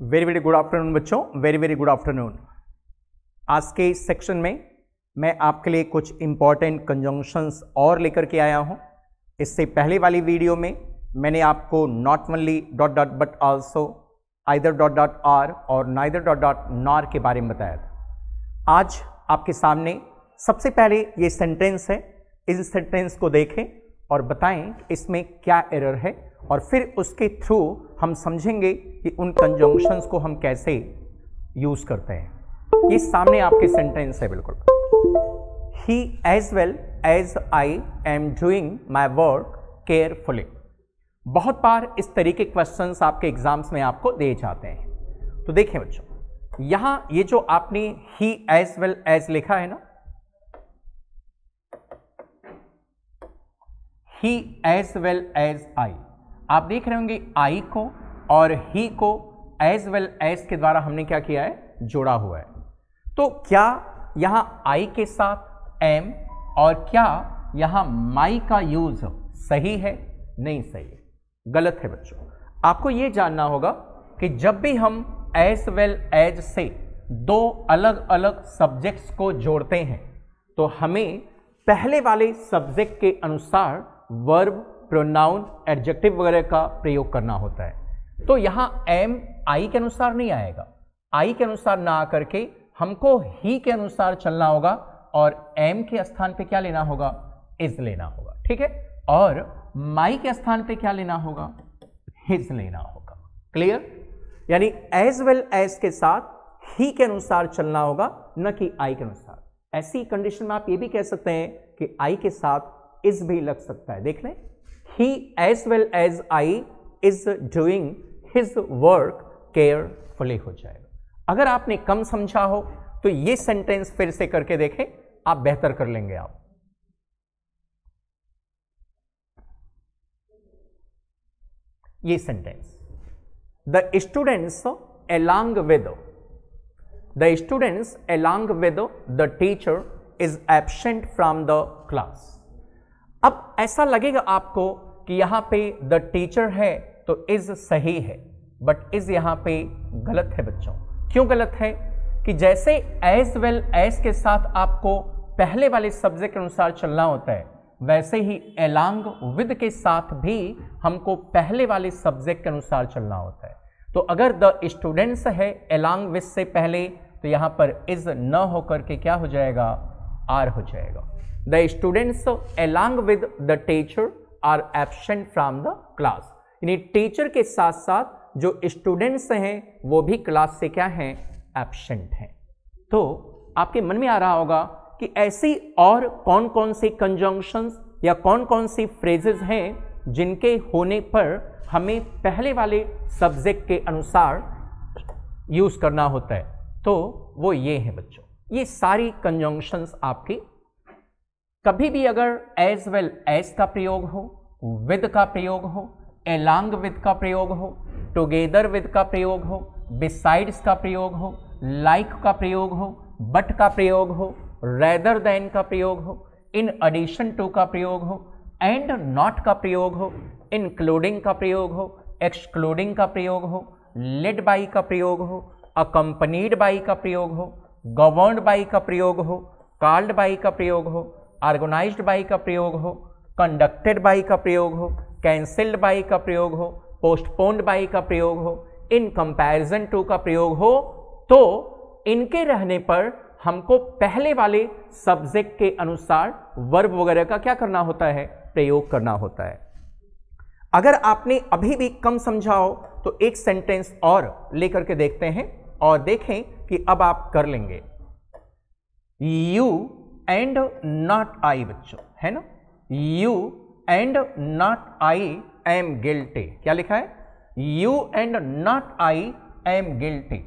Very very good afternoon बच्चों. Very very good afternoon आज के सेक्शन में मैं आपके लिए कुछ इंपॉर्टेंट कंजंक्शंस और लेकर के आया हूँ. इससे पहले वाली वीडियो में मैंने आपको not only dot dot but also either dot dot or और नाइदर डॉट डॉट नॉर के बारे में बताया था. आज आपके सामने सबसे पहले ये सेंटेंस है. इस सेंटेंस को देखें. और बताएँ इसमें क्या एरर है और फिर उसके थ्रू हम समझेंगे कि उन कंजंक्शंस को हम कैसे यूज़ करते हैं। ये सामने आपके सेंटेंस है बिल्कुल। He as well as I am doing my work carefully बहुत बार इस तरीके क्वेश्चंस आपके एग्ज़ाम्स में आपको दिए जाते हैं। तो देखें बच्चों, यहाँ ये जो आपने ही एज वेल एज लिखा है ना he as well as I आप देख रहे होंगे आई को और ही को एज वेल एज के द्वारा हमने क्या किया है? जोड़ा हुआ है। तो क्या यहाँ आई के साथ एम और क्या यहाँ माई का यूज़ सही है? नहीं सही है। गलत है बच्चों। आपको यह जानना होगा कि जब भी हम एज वेल एज से दो अलग अलग सब्जेक्ट्स को जोड़ते हैं तो हमें पहले वाले सब्जेक्ट के अनुसार वर्ब प्रोनाउन एडजेक्टिव वगैरह का प्रयोग करना होता है। तो यहाँ एम आई के अनुसार नहीं आएगा। आई के अनुसार ना आकर के हमको ही के अनुसार चलना होगा और एम के स्थान पे क्या लेना होगा? इज़ लेना होगा। ठीक है? और माई के स्थान पे क्या लेना होगा? हिज लेना होगा। क्लियर यानी एज वेल एज के साथ ही के अनुसार चलना होगा, न कि आई के अनुसार। ऐसी कंडीशन में आप ये भी कह सकते हैं कि आई के साथ इज़ भी लग सकता है। देख लें। He as well as I is doing his work carefully हो जाएगा। अगर आपने कम समझा हो तो ये सेंटेंस फिर से करके देखें, आप बेहतर कर लेंगे आप। ये sentence the students along with the students along with the teacher is absent from the class अब ऐसा लगेगा आपको कि यहाँ पे द टीचर है तो इज़ सही है बट इज़ यहाँ पे गलत है बच्चों। क्यों गलत है? कि जैसे एज वेल एज के साथ आपको पहले वाले सब्जेक्ट के अनुसार चलना होता है, वैसे ही एलांग विद के साथ भी हमको पहले वाले सब्जेक्ट के अनुसार चलना होता है। तो अगर द स्टूडेंट्स है एलांग विद से पहले तो यहाँ पर इज़ न होकर के क्या हो जाएगा? आर हो जाएगा। The students along with the teacher are absent from the class यानी टीचर के साथ साथ जो स्टूडेंट्स हैं, वो भी क्लास से क्या हैं? एबसेंट हैं। तो आपके मन में आ रहा होगा कि ऐसी और कौन कौन सी कंजंक्शंस या कौन कौन सी फ्रेजेस हैं जिनके होने पर हमें पहले वाले सब्जेक्ट के अनुसार यूज़ करना होता है। तो वो ये है बच्चों। ये सारी कंजंक्शंस आपकी कभी भी अगर एज वेल एज का प्रयोग हो विद का प्रयोग हो एलांग विद का प्रयोग हो टुगेदर विद का प्रयोग हो बिसाइड्स का प्रयोग हो लाइक like का प्रयोग हो बट का प्रयोग हो रेदर देन का प्रयोग हो इन एडिशन टू का प्रयोग हो एंड नॉट का प्रयोग हो इंक्लूडिंग का प्रयोग हो एक्सक्लूडिंग का प्रयोग हो लेड बाई का प्रयोग हो अकम्पनीड बाई का प्रयोग हो गवर्नड बाई का प्रयोग हो कॉल्ड बाई का प्रयोग हो ऑर्गेनाइज्ड बाई का प्रयोग हो कंडक्टेड बाई का प्रयोग हो कैंसिल्ड बाई का प्रयोग हो पोस्टपोन्ड बाई का प्रयोग हो इन कंपैरिजन टू का प्रयोग हो तो इनके रहने पर हमको पहले वाले सब्जेक्ट के अनुसार वर्ब वगैरह का क्या करना होता है? प्रयोग करना होता है। अगर आपने अभी भी कम समझा हो तो एक सेंटेंस और लेकर के देखते हैं। और देखें कि अब आप कर लेंगे। यू एंड नॉट आई बच्चों, है ना? You and not I am guilty क्या लिखा है? You and not I am guilty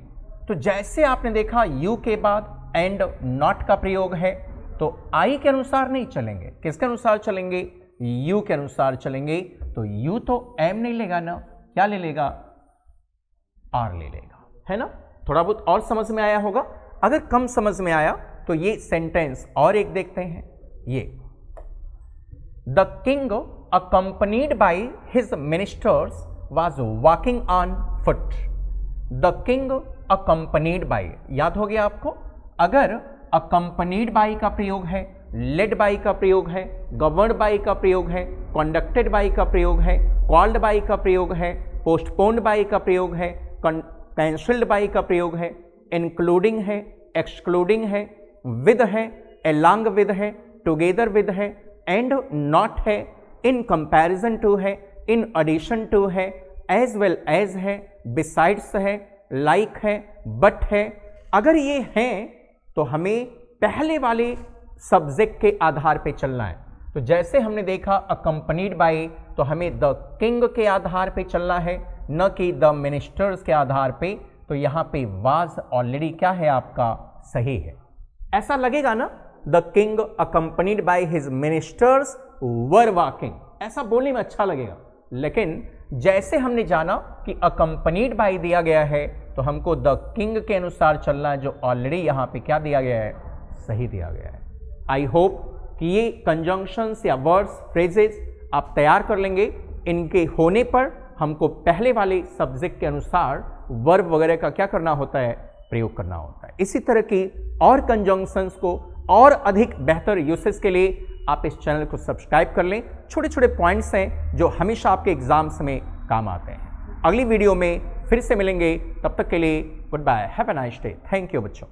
तो जैसे आपने देखा यू के बाद एंड नॉट का प्रयोग है तो आई के अनुसार नहीं चलेंगे। किसके अनुसार चलेंगे? यू के अनुसार चलेंगे। तो यू तो एम नहीं लेगा ना, क्या ले लेगा? आर ले लेगा, है ना? थोड़ा बहुत और समझ में आया होगा। अगर कम समझ में आया तो ये सेंटेंस और एक देखते हैं। ये the king accompanied by his ministers was walking on foot the king accompanied by याद हो गया आपको? अगर अकंपनीड बाई का प्रयोग है लेड बाई का प्रयोग है गवर्न बाई का प्रयोग है कंडक्टेड बाई का प्रयोग है कॉल्ड बाई का प्रयोग है पोस्टपोन्ड बाई का प्रयोग है कैंसल्ड बाई का प्रयोग है इंक्लूडिंग है एक्सक्लूडिंग है विद है एलॉन्ग विद है टुगेदर विद है एंड नॉट है इन कंपैरिजन टू है इन एडिशन टू है एज वेल एज है बिसाइड्स है लाइक like है बट है। अगर ये हैं तो हमें पहले वाले सब्जेक्ट के आधार पे चलना है। तो जैसे हमने देखा अकंपनीड बाई तो हमें द किंग के आधार पे चलना है न कि द मिनिस्टर्स के आधार पे तो यहाँ पे वाज ऑलरेडी क्या है आपका? सही है। ऐसा लगेगा ना? The king accompanied by his ministers were walking ऐसा बोलने में अच्छा लगेगा। लेकिन जैसे हमने जाना कि अकंपनीड बाय दिया गया है तो हमको द किंग के अनुसार चलना है, जो ऑलरेडी यहाँ पे क्या दिया गया है? सही दिया गया है। आई होप कि ये कंजंक्शंस या वर्ड्स फ्रेजेस आप तैयार कर लेंगे। इनके होने पर हमको पहले वाले सब्जेक्ट के अनुसार वर्ब वगैरह का क्या करना होता है? प्रयोग करना होता है। इसी तरह की और कंजंक्शंस को और अधिक बेहतर यूसेस के लिए आप इस चैनल को सब्सक्राइब कर लें। छोटे छोटे पॉइंट्स हैं जो हमेशा आपके एग्ज़ाम्स में काम आते हैं। अगली वीडियो में फिर से मिलेंगे। तब तक के लिए goodbye have a nice day thank you बच्चों।